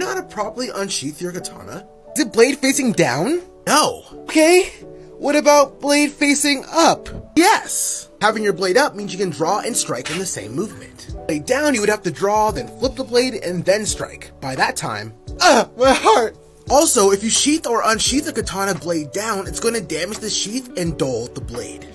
You know how to properly unsheath your katana? Is it blade facing down? No. Okay. What about blade facing up? Yes. Having your blade up means you can draw and strike in the same movement. Blade down, you would have to draw, then flip the blade, and then strike. By that time, Ah, my heart. also, if you sheath or unsheath a katana blade down, it's going to damage the sheath and dull the blade.